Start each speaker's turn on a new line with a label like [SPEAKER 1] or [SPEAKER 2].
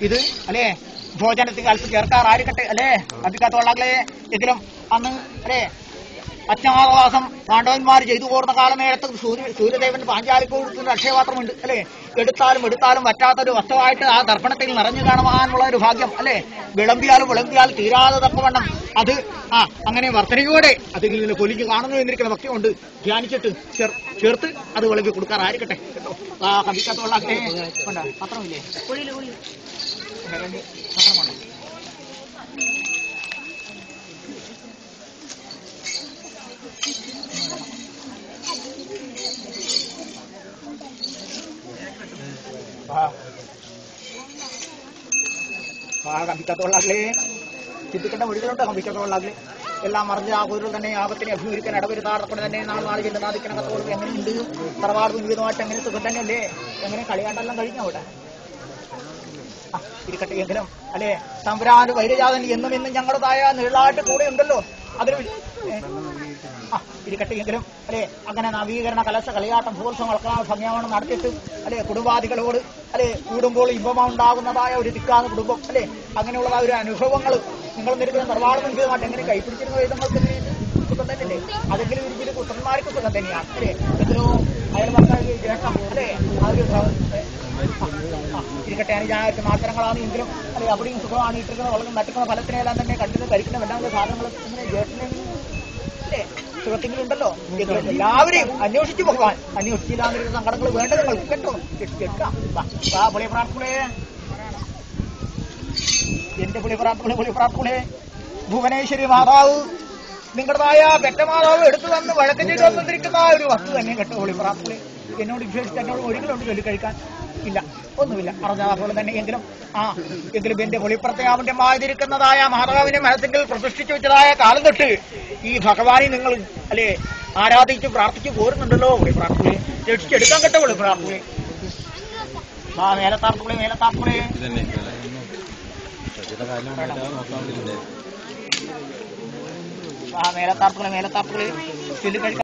[SPEAKER 1] ഇത് അല്ലേ? ഭോജനത്തിൽ അല്പം ചേർക്കാറായിരിക്കട്ടെ അല്ലേ? അഭിക്കാത്തോളാകളെ എങ്കിലും അന്ന് അല്ലേ? അജ്ഞാതവാസം പാണ്ഡവന്മാർ ചെയ്തു പോർന്ന കാലനേരത്ത് സൂര്യ സൂര്യദേവൻ പാഞ്ചാലിക്ക് കൊടുക്കുന്ന അക്ഷയപാത്രമുണ്ട് അല്ലെ? എടുത്താലും എടുത്താലും പറ്റാത്തൊരു വസ്തുവായിട്ട് ആ ദർപ്പണത്തിൽ നിറഞ്ഞു കാണുവാനുള്ള ഒരു ഭാഗ്യം അല്ലെ? വിളമ്പിയാലും വിളമ്പിയാൽ തീരാതെ തപ്പവണ്ണം അത് ആ അങ്ങനെ വർധനയോടെ അതിൽ നിന്ന് പൊലിഞ്ഞു കാണുന്നു എന്നിരിക്കുന്ന ഭക്തി കൊണ്ട് ധ്യാനിച്ചിട്ട് ചേർ- ചേർത്ത് അത് വിളമ്പി കൊടുക്കാറായിരിക്കട്ടെ. കേട്ടോ? ആ കവിക്കത്തുള്ള പത്രമില്ലേ? പത്രം കൊണ്ടോ. ആ ആകലെ ചിന്തിക്കേണ്ട മൊഴികളുണ്ട് ആകലെ എല്ലാം മറിഞ്ഞ് ആ കുതിരൽ തന്നെ ആപത്തിനെ അഭിമുഖിക്കാൻ ഇടവരുത്താറക്കൊണ്ട് തന്നെ നാളെ നാളെ ചെല്ലുന്ന നാദിക്കണ കത്തോളം എങ്ങനെയുണ്ട് തറവാട് ജീവിതമായിട്ട് എങ്ങനെ സുഖം തന്നെയല്ലേ എങ്ങനെ കളിയാണ്ടെല്ലാം കഴിഞ്ഞു അവിടെ ഇരിക്കട്ടെ എങ്കിലും അല്ലെ തമ്പുരാൻ വൈരജാതൻ എന്നും എന്നും ഞങ്ങളുടേതായ നീളായിട്ട് കൂടെ ഉണ്ടല്ലോ അതിന് വി- ഏ, ആ ഇരിക്കട്ടെ എങ്കിലും അല്ലേ അങ്ങനെ നവീകരണ കലശ കളിയാട്ടം ഭൂർഷങ്ങളൊക്കെ ഭംഗിയാവണം നടത്തിയിട്ട് അല്ലെ കുടുംബാദികളോട് അല്ലെ കൂടുമ്പോൾ ഇമ്പമുണ്ടാകുന്നതായ ഒരു ദിക്കാണ് കുടുംബം അല്ലെ അങ്ങനെയുള്ള ഒരു അനുഭവങ്ങൾ നിങ്ങൾ നിരക്കുന്ന നിർവാഹം മുൻപിലുമായിട്ട് എങ്ങനെ കൈപ്പിടിച്ചിരുന്ന വേദങ്ങൾക്ക് സുഖം തന്നെയല്ലേ? അതെങ്കിലും ഇരിക്കുന്ന പുത്രന്മാർക്ക് സുഖം തന്നെയാണ് അല്ലെ? എത്രയോ അയൽവക്കാർക്ക് ജ്യേഷ്ഠം അല്ലെ ആ ഒരു മാത്രങ്ങളാണ് എങ്കിലും അല്ലെ അവിടെയും സുഖമാണ് ഇട്ടിരിക്കുന്ന വളരെ നട്ടുക്കുന്ന ഫലത്തിനെല്ലാം തന്നെ കണ്ടിട്ട് കഴിക്കുന്ന എല്ലാ സാധനങ്ങളും ഇങ്ങനെ ജ്യേഷ്ഠനെയും അല്ലേ എങ്കിലും എല്ലാവരെയും അന്വേഷിച്ചു പോകാൻ അന്വേഷിച്ചില്ലാന്നിരുന്ന സങ്കടങ്ങൾ വേണ്ട നിങ്ങൾ കേട്ടോ. കേൾക്കാം. എന്റെ പുളി പ്രാർത്ഥന പുളി പ്രാർത്ഥനേ ഭുവനേശ്വരി മാതാവ് നിങ്ങളുടേതായ പെറ്റമാതാവ് എടുത്തു തന്ന് വഴക്കം വന്നിരിക്കുന്ന ഒരു വസ്തു തന്നെ കേട്ടോ പുളി എന്നോട് വിശേഷിച്ച് എന്നോട് ഒരിക്കലും ഉണ്ട് കഴിക്കാൻ ഇല്ല ഒന്നുമില്ല. അറിഞ്ഞാ പോലെ തന്നെ എങ്കിലും ആ എങ്കിലും എന്റെ അവന്റെ മാതിരിക്കുന്നതായ മാതാവിനെ മനസ്സിൽ പ്രതിഷ്ഠിച്ചു വെച്ചതായ കാലം തൊട്ട് ഈ ഭഗവാനെ നിങ്ങൾ അല്ലെ ആരാധിച്ച് പ്രാർത്ഥിച്ചു പോരുന്നുണ്ടല്ലോ. പ്രാർത്ഥന രക്ഷിച്ചെടുക്കാൻ കേട്ടോ പ്രാർത്ഥന ആ
[SPEAKER 2] കാര്യം നോക്കാൻ
[SPEAKER 1] ആ മേലത്താർപ്പുളി മേലത്താർപ്പുളി ചൊല്ലി കഴിക്കാൻ